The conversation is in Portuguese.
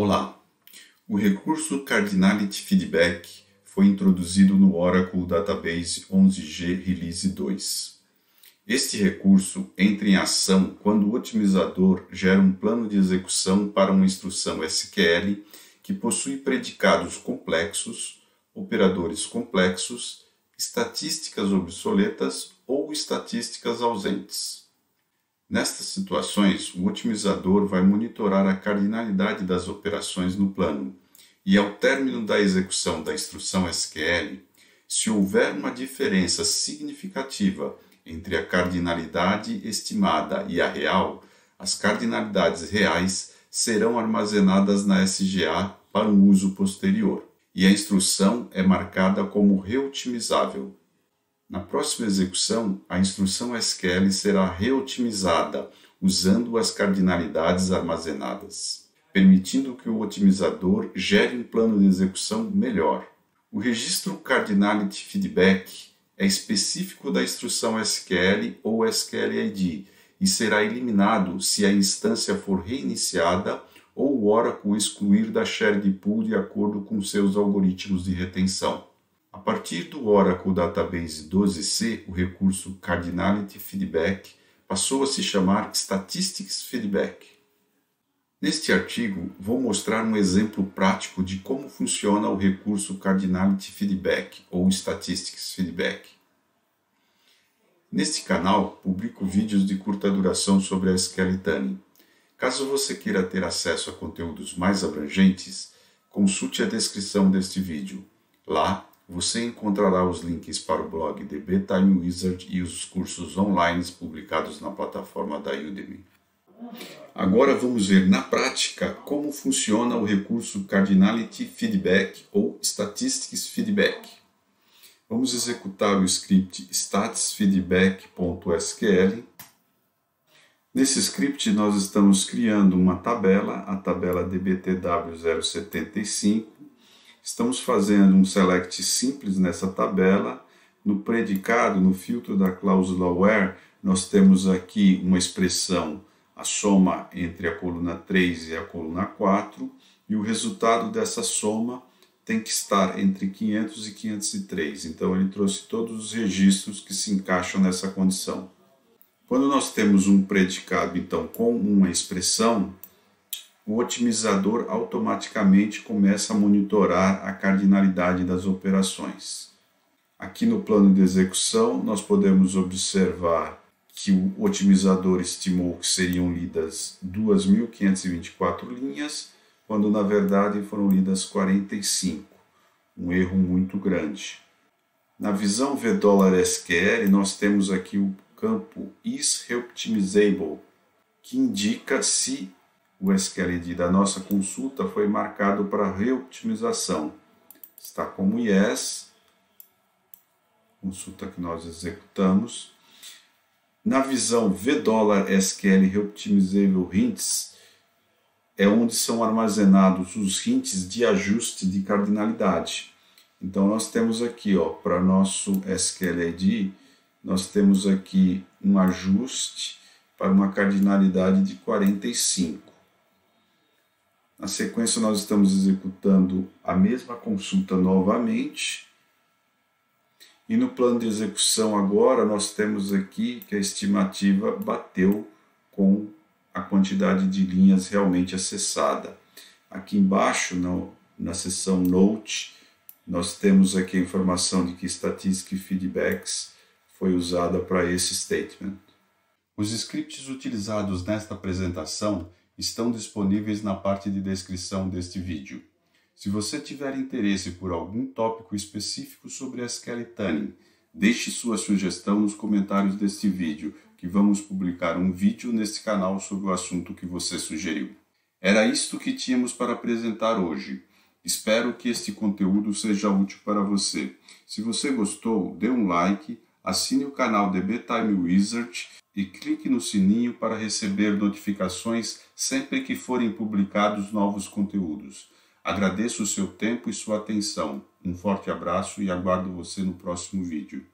Olá! O recurso Cardinality Feedback foi introduzido no Oracle Database 11G Release 2. Este recurso entra em ação quando o otimizador gera um plano de execução para uma instrução SQL que possui predicados complexos, operadores complexos, estatísticas obsoletas ou estatísticas ausentes. Nestas situações, o otimizador vai monitorar a cardinalidade das operações no plano e, ao término da execução da instrução SQL, se houver uma diferença significativa entre a cardinalidade estimada e a real, as cardinalidades reais serão armazenadas na SGA para um uso posterior, e a instrução é marcada como reotimizável. Na próxima execução, a instrução SQL será reotimizada usando as cardinalidades armazenadas, permitindo que o otimizador gere um plano de execução melhor. O registro Cardinality Feedback é específico da instrução SQL ou SQLID e será eliminado se a instância for reiniciada ou o Oracle excluir da shared pool de acordo com seus algoritmos de retenção. A partir do Oracle Database 12c, o recurso Cardinality Feedback passou a se chamar Statistics Feedback. Neste artigo, vou mostrar um exemplo prático de como funciona o recurso Cardinality Feedback ou Statistics Feedback. Neste canal, publico vídeos de curta duração sobre a Skeleton. Caso você queira ter acesso a conteúdos mais abrangentes, consulte a descrição deste vídeo. Lá você encontrará os links para o blog DB Time Wizard e os cursos online publicados na plataforma da Udemy. Agora vamos ver na prática como funciona o recurso Cardinality Feedback ou Statistics Feedback. Vamos executar o script statsfeedback.sql. Nesse script nós estamos criando uma tabela, a tabela dbtw075, Estamos fazendo um select simples nessa tabela. No predicado, no filtro da cláusula where, nós temos aqui uma expressão, a soma entre a coluna 3 e a coluna 4, e o resultado dessa soma tem que estar entre 500 e 503. Então, ele trouxe todos os registros que se encaixam nessa condição. Quando nós temos um predicado, então, com uma expressão, o otimizador automaticamente começa a monitorar a cardinalidade das operações. Aqui no plano de execução, nós podemos observar que o otimizador estimou que seriam lidas 2.524 linhas, quando na verdade foram lidas 45, um erro muito grande. Na visão VSQL, nós temos aqui o campo isReoptimizable, que indica se o SQLD da nossa consulta foi marcado para reoptimização. Está como yes, consulta que nós executamos. Na visão VSQL Reoptimizable Hints, é onde são armazenados os hints de ajuste de cardinalidade. Então nós temos aqui, para nosso SQLID, nós temos aqui um ajuste para uma cardinalidade de 45. Na sequência, nós estamos executando a mesma consulta novamente. E no plano de execução agora, nós temos aqui que a estimativa bateu com a quantidade de linhas realmente acessada. Aqui embaixo, no, na seção Note, nós temos aqui a informação de que Statistic Feedbacks foi usada para esse statement. Os scripts utilizados nesta apresentação estão disponíveis na parte de descrição deste vídeo. Se você tiver interesse por algum tópico específico sobre a Skeleton, deixe sua sugestão nos comentários deste vídeo, que vamos publicar um vídeo neste canal sobre o assunto que você sugeriu. Era isto que tínhamos para apresentar hoje. Espero que este conteúdo seja útil para você. Se você gostou, dê um like, assine o canal DB Time Wizard e clique no sininho para receber notificações sempre que forem publicados novos conteúdos. Agradeço o seu tempo e sua atenção. Um forte abraço e aguardo você no próximo vídeo.